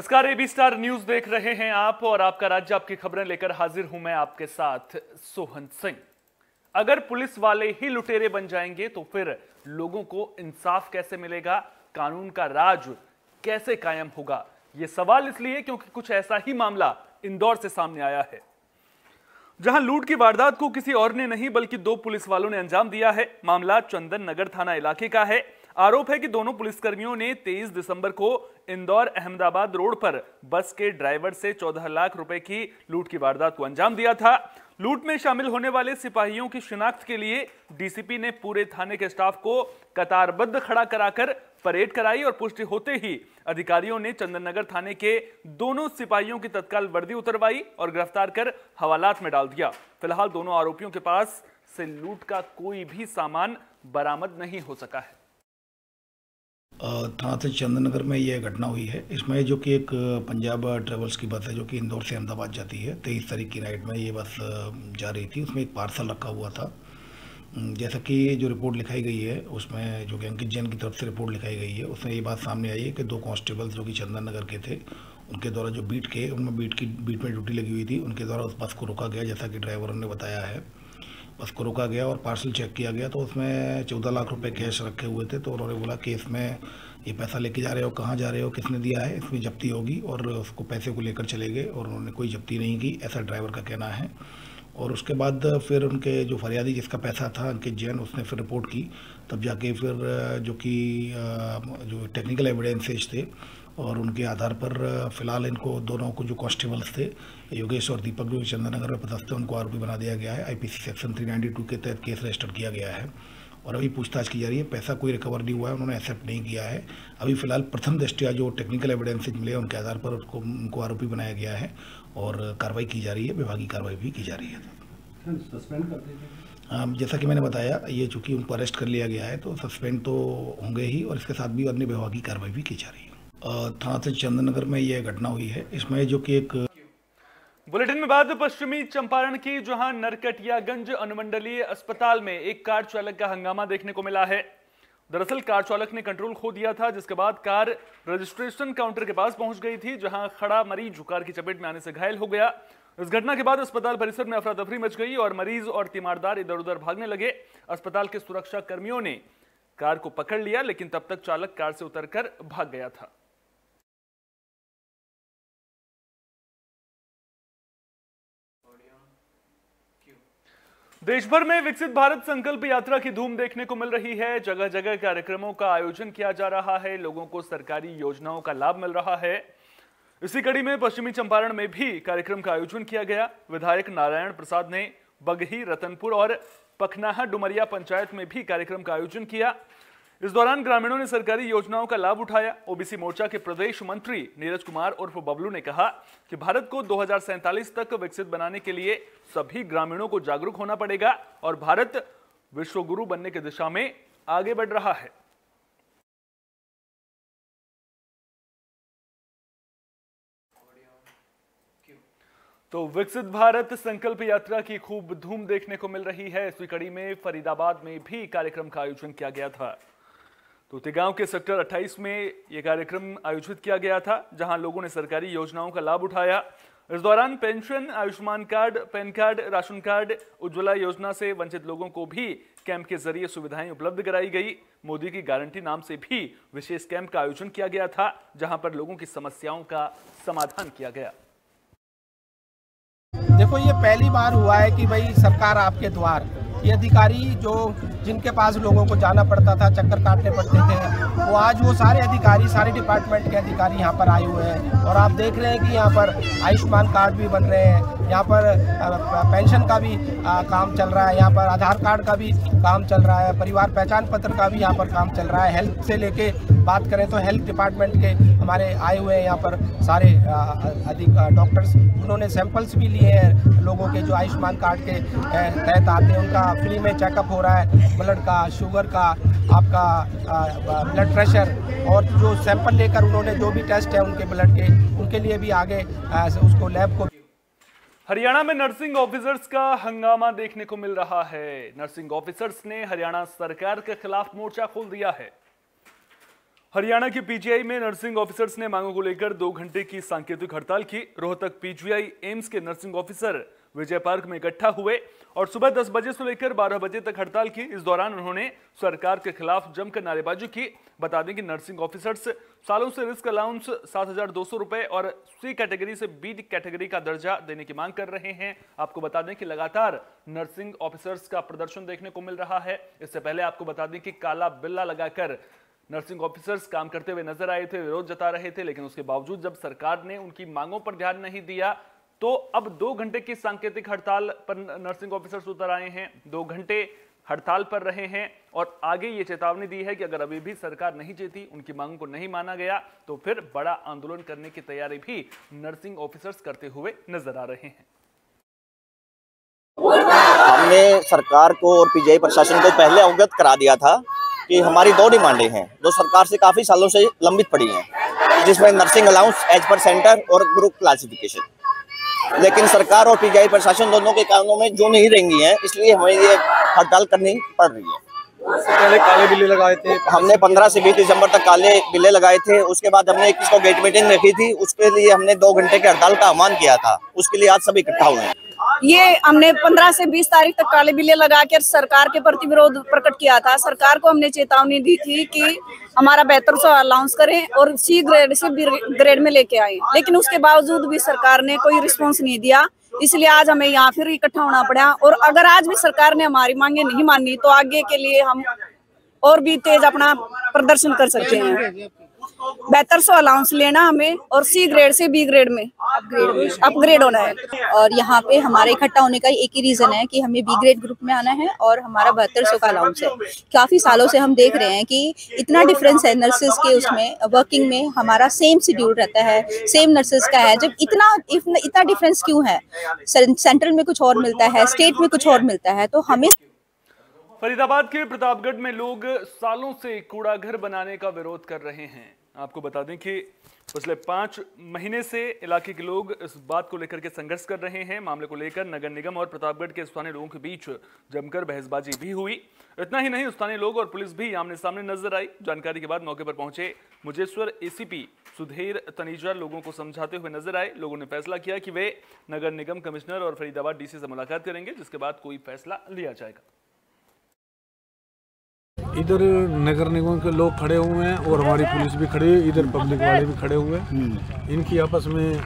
नमस्कार AB star news देख रहे हैं आप और आपका राज्य, आपकी खबरें लेकर हाजिर हूँ मैं आपके साथ सोहन सिंह। अगर पुलिस वाले ही लुटेरे बन जाएँगे तो फिर लोगों को इंसाफ कैसे मिलेगा? कानून का राज कैसे कायम होगा? यह सवाल इसलिए क्योंकि कुछ ऐसा ही मामला इंदौर से सामने आया है। जहाँ लूट की वारदात को किसी और ने नहीं, बल्कि दो पुलिस वालों ने अंजाम दिया है। मामला चंदन नगर थाना इलाके का है। आरोप है कि दोनों पुलिसकर्मियों ने 23 दिसंबर को इंदौर अहमदाबाद रोड पर बस के ड्राइवर से 14 लाख रुपए की लूट की वारदात को अंजाम दिया था। लूट में शामिल होने वाले सिपाहियों की शिनाख्त के लिए डीसीपी ने पूरे थाने के स्टाफ को कतारबद्ध खड़ा कराकर परेड कराई और पुष्टि होते ही अधिकारियों ने चंदननगर थाने के दोनों सिपाहियों की तत्काल वर्दी उतरवाई और गिरफ़्तार कर हवालात में डाल दिया। फ़िलहाल दोनों आरोपियों के पास से लूट का कोई भी सामान बरामद नहीं हो सका है। थाना से चंदनगर में यह घटना हुई है। इसमें जो कि एक पंजाब ट्रेवल्स की बस है, जो कि इंदौर से अहमदाबाद जाती है। तेईस तारीख की नाइट में ये बस जा रही थी। उसमें एक पार्सल रखा हुआ था। जैसा कि जो रिपोर्ट लिखाई गई है, उसमें जो कि अंकित जैन की तरफ़ से रिपोर्ट लिखाई गई है, उसमें ये बात सामने आई है कि दो कांस्टेबल्स जो कि चंदन नगर के थे, उनके द्वारा जो बीट के उनमें बीट की बीट में ड्यूटी लगी हुई थी, उनके द्वारा उस बस को रोका गया, जैसा कि ड्राइवर ने बताया है। बस को रोका गया और पार्सल चेक किया गया तो उसमें चौदह लाख रुपए कैश रखे हुए थे तो उन्होंने बोला कि इसमें ये पैसा लेके जा रहे हो, कहाँ जा रहे हो, किसने दिया है, इसमें जब्ती होगी और उसको पैसे को लेकर चले गए और उन्होंने कोई जब्ती नहीं की, ऐसा ड्राइवर का कहना है। और उसके बाद फिर उनके जो फरियादी जिसका पैसा था अंकित जैन, उसने फिर रिपोर्ट की, तब जाके फिर जो कि जो टेक्निकल एविडेंसेज थे और उनके आधार पर फ़िलहाल इनको दोनों को जो कांस्टेबल्स थे योगेश और दीपक जो चंद्रनगर में पदस्थ थे उनको आरोपी बना दिया गया है। आईपीसी सेक्शन 392 के तहत केस रजिस्टर किया गया है। और अभी पूछताछ की जा रही है पैसा कोई रिकवर नहीं हुआ है उन्होंने एक्सेप्ट नहीं किया है। अभी फ़िलहाल प्रथम दृष्टिया जो टेक्निकल एविडेंसेज मिले उनके आधार पर उसको उनको आरोपी बनाया गया है और कार्रवाई की जा रही है विभागीय कार्रवाई भी की जा रही है। सस्पेंड कर हाँ जैसा कि मैंने बताया ये चूँकि उनको अरेस्ट कर लिया गया है तो सस्पेंड तो होंगे ही और इसके साथ भी अन्य विभागीय कार्रवाई भी की जा रही है। थाना से चंदनगर में यह घटना हुई है। इसमें जो कि एक बुलेटिन में बात पश्चिमी चंपारण की जहाँ नरकटियागंज अनुमंडलीय अस्पताल में एक कार चालक का हंगामा देखने को मिला है। दरअसल कार चालक ने कंट्रोल खो दिया था, जिसके बाद कार रजिस्ट्रेशन काउंटर के पास पहुँच गई थी, जहाँ खड़ा मरीज़ कार की चपेट में आने से घायल हो गया। इस घटना के बाद अस्पताल परिसर में अफरा तफरी मच गई और मरीज़ और तीमारदार इधर उधर भागने लगे। अस्पताल के सुरक्षा कर्मियों ने कार को पकड़ लिया, लेकिन तब तक चालक कार से उतरकर भाग गया था। देश भर में विकसित भारत संकल्प यात्रा की धूम देखने को मिल रही है। जगह जगह कार्यक्रमों का आयोजन किया जा रहा है। लोगों को सरकारी योजनाओं का लाभ मिल रहा है। इसी कड़ी में पश्चिमी चंपारण में भी कार्यक्रम का आयोजन किया गया। विधायक नारायण प्रसाद ने बगही, रतनपुर और पखनाहा, डुमरिया पंचायत में भी कार्यक्रम का आयोजन किया। इस दौरान ग्रामीणों ने सरकारी योजनाओं का लाभ उठाया। ओबीसी मोर्चा के प्रदेश मंत्री नीरज कुमार उर्फ़ बबलू ने कहा कि भारत को दो तक विकसित बनाने के लिए सभी ग्रामीणों को जागरूक होना पड़ेगा और भारत विश्व गुरु बनने की दिशा में आगे बढ़ रहा है। तो विकसित भारत संकल्प यात्रा की खूब धूम देखने को मिल रही है। इसी कड़ी में फरीदाबाद में भी कार्यक्रम का आयोजन किया गया था। तो तिगांव के सेक्टर 28 में यह कार्यक्रम आयोजित किया गया था, जहाँ लोगों ने सरकारी योजनाओं का लाभ उठाया। इस दौरान pension, Ayushman card, PAN card, ration card, Ujjwala योजना से वंचित लोगों को भी कैंप के ज़रिए सुविधाएँ उपलब्ध कराई गई। मोदी की गारंटी नाम से भी विशेष कैंप का आयोजन किया गया था, जहाँ पर लोगों की समस्याओं का समाधान किया गया। देखो, ये पहली बार हुआ है कि भाई सरकार आपके द्वार ये अधिकारी जो जिनके पास लोगों को जाना पड़ता था, चक्कर काटने पड़ते थे, वो आज वो सारे अधिकारी, सारे डिपार्टमेंट के अधिकारी यहाँ पर आए हुए हैं। और आप देख रहे हैं कि यहाँ पर आयुष्मान कार्ड भी बन रहे हैं। यहाँ पर पेंशन का भी काम चल रहा है। यहाँ पर आधार कार्ड का भी काम चल रहा है। परिवार पहचान पत्र का भी यहाँ पर काम चल रहा है। हेल्थ से लेके बात करें तो हेल्थ डिपार्टमेंट के हमारे आए हुए हैं यहाँ पर सारे अधिक डॉक्टर्स। उन्होंने सैंपल्स भी लिए हैं लोगों के जो आयुष्मान कार्ड के तहत आते हैं। उनका फ्री में चेकअप हो रहा है। ब्लड का, शुगर का, आपका ब्लड प्रेशर और जो सैंपल लेकर उन्होंने जो भी टेस्ट है उनके ब्लड के, उनके लिए भी आगे उसको लैब को हरियाणा में नर्सिंग ऑफिसर्स का हंगामा देखने को मिल रहा है। नर्सिंग ऑफिसर्स ने हरियाणा सरकार के खिलाफ मोर्चा खोल दिया है। हरियाणा के पीजीआई में नर्सिंग ऑफिसर्स ने मांगों को लेकर दो घंटे की सांकेतिक हड़ताल की। रोहतक पीजीआई एम्स के नर्सिंग ऑफिसर विजय पार्क में इकट्ठा हुए और सुबह 10 बजे से लेकर 12 बजे तक हड़ताल की। इस दौरान उन्होंने सरकार के खिलाफ जमकर नारेबाजी की। बता दें कि नर्सिंग ऑफिसर्स सालों से रिस्क अलाउंस सात हज़ार दो सौ रुपए और सी कैटेगरी से बी कैटेगरी का दर्जा देने की मांग कर रहे हैं। आपको बता दें कि लगातार नर्सिंग ऑफिसर्स का प्रदर्शन देखने को मिल रहा है। इससे पहले आपको बता दें कि काला बिल्ला लगाकर नर्सिंग ऑफिसर्स काम करते हुए नज़र आए थे, विरोध जता रहे थे, लेकिन उसके बावजूद जब सरकार ने उनकी मांगों पर ध्यान नहीं दिया अब दो घंटे की सांकेतिक हड़ताल पर नर्सिंग ऑफिसर्स उतर आए हैं। दो घंटे हड़ताल पर रहे हैं और आगे ये चेतावनी दी है कि अगर अभी भी सरकार नहीं जीती, उनकी मांग को नहीं माना गया तो फिर बड़ा आंदोलन करने की तैयारी भी नर्सिंग ऑफिसर्स करते हुए नज़र आ रहे हैं। हमने सरकार को और पीजीआई प्रशासन को पहले अवगत करा दिया था कि हमारी दो डिमांडें हैं, जो सरकार से काफ़ी सालों से लंबित पड़ी हैं, जिसमें nursing allowance, as per centre और ग्रुप क्लासिफिकेशन। लेकिन सरकार और पीजीआई प्रशासन दोनों के कारणों में जो नहीं रहेंगी है, इसलिए हमें ये हड़ताल करनी पड़ रही है। पहले काले बिल्ले लगाए थे? हमने 15 से 20 दिसंबर तक काले बिल्ले लगाए थे। उसके बाद हमने इक्कीस को गेट मीटिंग रखी थी। उसके लिए हमने दो घंटे के हड़ताल का आह्वान किया था। उसके लिए आज सभी इकट्ठा हुए हैं। ये हमने 15 से 20 तारीख तक काले बिल्ले लगा कर सरकार के प्रति विरोध प्रकट किया था। सरकार को हमने चेतावनी दी थी कि हमारा बेहतर से अलाउंस करें और सी ग्रेड से ग्रेड में लेके आए। लेकिन उसके बावजूद भी सरकार ने कोई रिस्पॉन्स नहीं दिया। इसलिए आज हमें यहाँ फिर इकट्ठा होना पड़ा और अगर आज भी सरकार ने हमारी मांगे नहीं मानी तो आगे के लिए हम और भी तेज अपना प्रदर्शन कर सकते हैं। बेहतर सो अलाउंस लेना हमें और सी ग्रेड से बी ग्रेड में। अपग्रेड होना है। और यहाँ पे हमारे इकट्ठा होने का एक ही रीजन है कि हमें बी ग्रेड ग्रुप में आना है और हमारा बहत्तर सौ का अलाउंस है। काफ़ी सालों से हम देख रहे हैं कि इतना डिफरेंस है नर्सेज के उसमें वर्किंग में हमारा सेम शेड्यूल रहता है सेम नर्सेज का है। जब इतना इतना डिफरेंस क्यों है? सेंट्रल में कुछ और मिलता है स्टेट में कुछ और मिलता है तो हमें फरीदाबाद के प्रतापगढ़ में लोग सालों से कूड़ा घर बनाने का विरोध कर रहे हैं। आपको बता दें कि पिछले पाँच महीने से इलाके के लोग इस बात को लेकर के संघर्ष कर रहे हैं। मामले को लेकर नगर निगम और प्रतापगढ़ के स्थानीय लोगों के बीच जमकर बहसबाजी भी हुई। इतना ही नहीं, स्थानीय लोग और पुलिस भी आमने सामने नज़र आई। जानकारी के बाद मौके पर पहुँचे मुजेश्वर एसीपी सुधीर तनीजा। लोगों को समझाते हुए नज़र आए। लोगों ने फैसला किया कि वे नगर निगम कमिश्नर और फरीदाबाद डीसी से मुलाकात करेंगे, जिसके बाद कोई फैसला लिया जाएगा। इधर नगर निगम के लोग खड़े हुए हैं और हमारी पुलिस भी खड़ी हुई इधर पब्लिक वाले भी खड़े हुए हैं। इनकी आपस में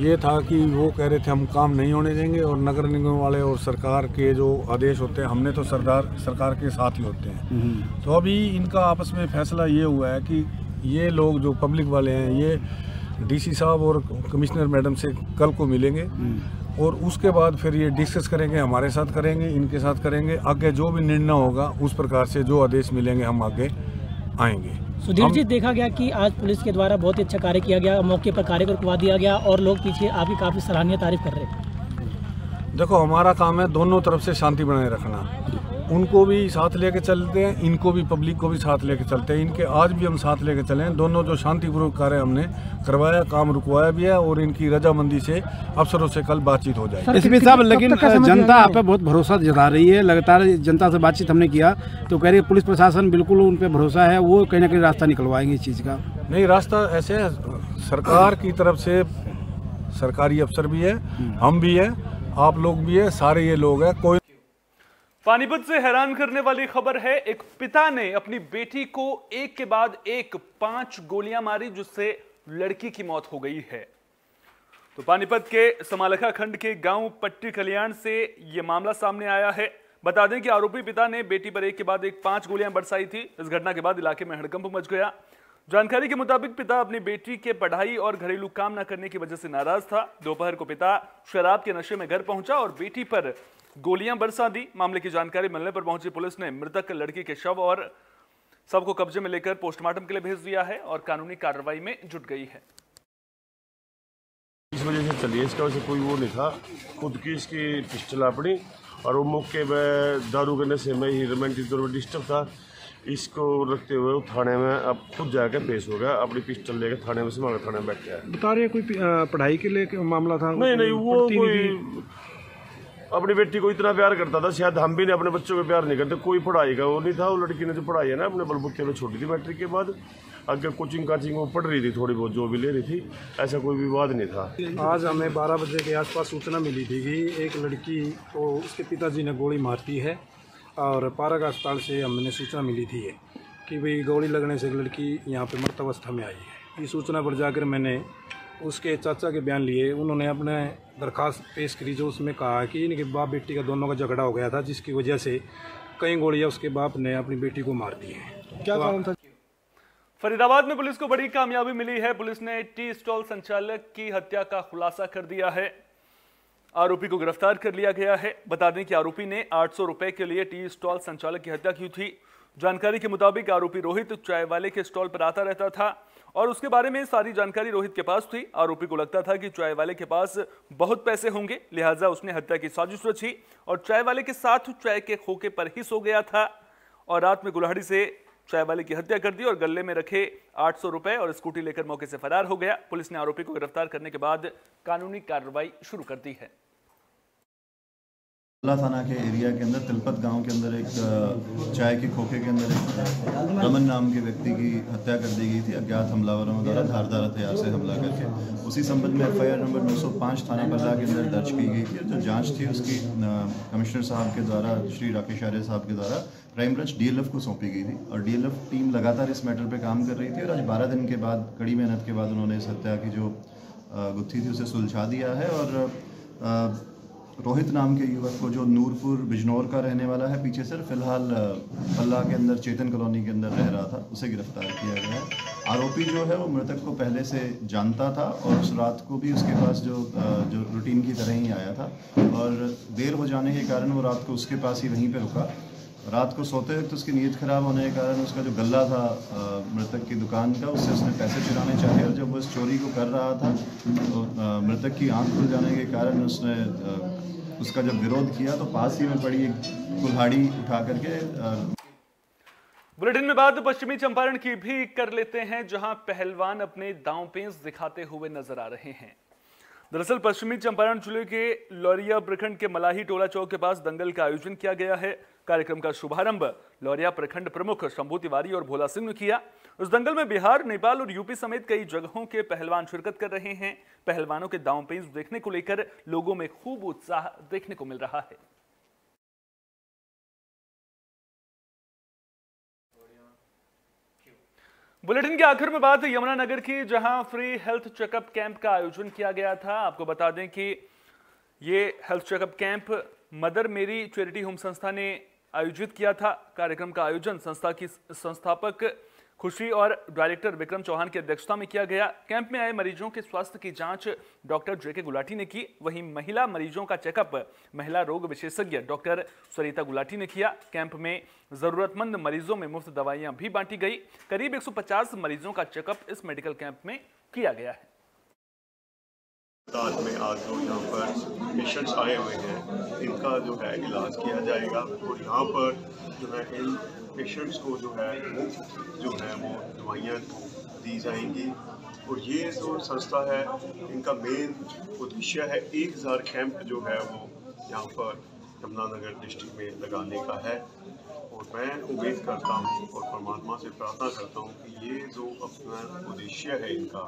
ये था कि वो कह रहे थे हम काम नहीं होने देंगे। और नगर निगम वाले और सरकार के जो आदेश होते हैं हमने तो सरदार सरकार के साथ ही होते हैं। तो अभी इनका आपस में फैसला ये हुआ है कि ये लोग जो पब्लिक वाले हैं ये डीसी साहब और कमिश्नर मैडम से कल को मिलेंगे। और उसके बाद फिर ये डिस्कस करेंगे हमारे साथ करेंगे इनके साथ करेंगे। आगे जो भी निर्णय होगा उस प्रकार से जो आदेश मिलेंगे हम आगे आएँगे। सुधीर जी देखा गया कि आज पुलिस के द्वारा बहुत ही अच्छा कार्य किया गया मौके पर कार्य रुकवा दिया गया और लोग पीछे आपकी काफ़ी सराहनीय तारीफ़ कर रहे हैं। देखो हमारा काम है दोनों तरफ़ से शांति बनाए रखना। उनको भी साथ लेके चलते हैं इनको भी पब्लिक को भी साथ लेके चलते हैं। इनके आज भी हम साथ लेके चले हैं। दोनों जो शांतिपूर्वक कार्य हमने करवाया काम रुकवाया भी है और इनकी रजामंदी से अफसरों से कल बातचीत हो जाएगी। एसपी साहब लेकिन जनता आप पे बहुत भरोसा जता रही है। लगातार जनता से बातचीत हमने किया तो कह रही है पुलिस प्रशासन बिल्कुल उन पर भरोसा है वो कहीं ना कहीं रास्ता निकलवाएँगे इस चीज़ का। नहीं रास्ता ऐसे है सरकार की तरफ़ से सरकारी अफसर भी है हम भी है आप लोग भी है सारे ये लोग हैं कोई पानीपत से हैरान करने वाली खबर है, एक पिता ने अपनी बेटी को एक के बाद एक पाँच गोलियाँ मारी, जिससे लड़की की मौत हो गई है। तो पानीपत के समालखा खंड के गाँव पट्टी कल्याण से यह मामला सामने आया है। बता दें कि आरोपी पिता ने बेटी पर एक के बाद एक पाँच गोलियाँ बरसाई थी। इस घटना के बाद इलाके में हड़कंप मच गया। जानकारी के मुताबिक पिता अपनी बेटी के पढ़ाई और घरेलू काम न करने की वजह से नाराज़ था। दोपहर को पिता शराब के नशे में घर पहुँचा और बेटी पर गोलियाँ बरसा दी। मामले की जानकारी मिलने पर पहुँची पुलिस ने मृतक लड़की के शव और सबको कब्जे में लेकर पोस्टमार्टम के लिए भेज दिया है और कानूनी कार्रवाई में जुट गई है। इस वजह से चलिए इसका वजह कोई वो नहीं था। खुद की इसकी पिस्टल अपनी और वो मौके पे दारू के नशे में ही रोमांटिक तौर पर डिस्टर्ब था। इसको रखते हुए वो थाने में अब खुद जाकर पेश हो गया। अपनी पिस्टल लेकर थाने में से थाने में बैठ गया। बता रहे कोई पढ़ाई के लिए मामला था? नहीं नहीं वो कोई अपनी बेटी को इतना प्यार करता था, शायद हम भी ने अपने बच्चों को प्यार नहीं करते। कोई पढ़ाई का वो नहीं था, वो लड़की ने जो पढ़ाई है ना, अपने बलबुते में छोड़ी थी मैट्रिक के बाद। अगर कोचिंग काचिंग वो पढ़ रही थी थोड़ी बहुत, जो भी ले रही थी, ऐसा कोई विवाद नहीं था। आज हमें 12 बजे के आसपास सूचना मिली थी कि एक लड़की को उसके पिताजी ने गोली मारती है, और पारक अस्पताल से हमने सूचना मिली थी कि भाई गोली लगने से एक लड़की यहाँ पर मृत अवस्था में आई है। इस सूचना पर जाकर मैंने उसके चाचा के बयान लिए उन्होंने अपने दरखास्त पेश करी जो उसमें कहा कि इनके बाप बेटी का दोनों का झगड़ा हो गया था जिसकी वजह से कई गोलियाँ उसके बाप ने अपनी बेटी को मार दी हैं। क्या कारण था? फरीदाबाद में पुलिस को बड़ी कामयाबी मिली है। पुलिस ने टी स्टॉल संचालक की हत्या का खुलासा कर दिया है। आरोपी को गिरफ़्तार कर लिया गया है। बता दें कि आरोपी ने आठ सौ रुपए के लिए टी स्टॉल संचालक की हत्या की थी। जानकारी के मुताबिक आरोपी रोहित चाय वाले के स्टॉल पर आता रहता था और उसके बारे में सारी जानकारी रोहित के पास थी। आरोपी को लगता था कि चाय वाले के पास बहुत पैसे होंगे, लिहाजा उसने हत्या की साजिश रची और चाय वाले के साथ चाय के खोखे पर ही सो गया था और रात में गुलाड़ी से चाय वाले की हत्या कर दी और गले में रखे आठ सौ रुपए और स्कूटी लेकर मौके से फरार हो गया। पुलिस ने आरोपी को गिरफ़्तार करने के बाद कानूनी कार्रवाई शुरू कर दी है। अल्लाह थाना के एरिया के अंदर, तिलपत गाँव के अंदर एक चाय के खोखे के अंदर एक रमन नाम के व्यक्ति की हत्या कर दी गई थी। अज्ञात हमलावरों द्वारा धारदार हथियार से हमला करके। उसी संबंध में एफआईआर नंबर 905 थाना बल्ला के अंदर दर्ज की गई थी जो जाँच थी उसकी कमिश्नर साहब के द्वारा, श्री राकेश आर्य साहब के द्वारा क्राइम ब्रांच डीएलएफ को सौंपी गई थी और डीएलएफ टीम लगातार इस मैटर पर काम कर रही थी और आज बारह दिन के बाद, कड़ी मेहनत के बाद उन्होंने इस हत्या की जो गुत्थी थी उसे सुलझा दिया है और रोहित नाम के युवक को जो नूरपुर, बिजनौर का रहने वाला है, पीछे सर फ़िलहाल पल्ला के अंदर, चेतन कॉलोनी के अंदर रह रहा था, उसे गिरफ़्तार किया गया है। आरोपी जो है, वो मृतक को पहले से जानता था और उस रात को भी उसके पास जो जो रूटीन की तरह ही आया था और देर हो जाने के कारण वो रात को उसके पास ही वहीं पर रुका। रात को सोते वक्त उसकी नीयत खराब होने के कारण उसका जो गला था मृतक की दुकान का, उससे उसने पैसे चुराने चाहे और जब वो इस चोरी को कर रहा था तो मृतक की आँख खुल जाने के कारण उसने उसका जब विरोध किया तो पास ही में पड़ी एक कुल्हाड़ी उठा करके बुलेटिन में बात पश्चिमी चंपारण की भी कर लेते हैं, जहाँ पहलवान अपने दांव पेंच दिखाते हुए नज़र आ रहे हैं। दरअसल पश्चिमी चंपारण ज़िले के लौरिया प्रखंड के मलाही टोला चौक के पास दंगल का आयोजन किया गया है। कार्यक्रम का शुभारंभ लौरिया प्रखंड प्रमुख शंभु तिवारी और भोला सिंह ने किया। उस दंगल में बिहार, नेपाल और यूपी समेत कई जगहों के पहलवान शिरकत कर रहे हैं। पहलवानों के दाव पेंच देखने को लेकर लोगों में खूब उत्साह देखने को मिल रहा है। बुलेटिन के आखिर में बात यमुनानगर की, जहाँ फ्री हेल्थ चेकअप कैंप का आयोजन किया गया था। आपको बता दें कि ये health checkup camp Mother Mary charity home संस्था ने आयोजित किया था। कार्यक्रम का आयोजन संस्था की संस्थापक खुशी और डायरेक्टर विक्रम चौहान की अध्यक्षता में किया गया। कैंप में आए मरीजों के स्वास्थ्य की जाँच डॉक्टर जेके गुलाटी ने की। वहीं महिला मरीजों का चेकअप महिला रोग विशेषज्ञ डॉक्टर सरिता गुलाटी ने किया। कैंप में जरूरतमंद मरीजों में मुफ़्त दवाइयाँ भी बांटी गई। करीब 150 मरीजों का चेकअप इस मेडिकल कैंप में किया गया है। अस्पताल में आज जो यहाँ पर पेशेंट्स आए हुए हैं। इनका जो है इलाज किया जाएगा और यहाँ पर जो है इन पेशेंट्स को जो है जो है वो दवाइयाँ दी जाएँगी। और ये जो संस्था है, इनका मेन उद्देश्य है एक हज़ार कैंप जो है वो यहाँ पर यमुनानगर डिस्ट्रिक्ट में लगाने का है। और मैं उम्मीद करता हूँ और परमात्मा से प्रार्थना करता हूँ कि ये जो अपना उद्देश्य है इनका,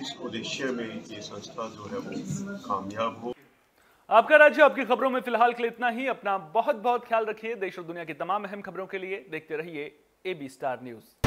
इस उद्देश्य में ये संस्था जो है वो कामयाब हो। आपका राज्य, आपकी खबरों में फ़िलहाल के लिए इतना ही। अपना बहुत बहुत ख्याल रखिए। देश और दुनिया की तमाम अहम खबरों के लिए देखते रहिए एबी स्टार न्यूज़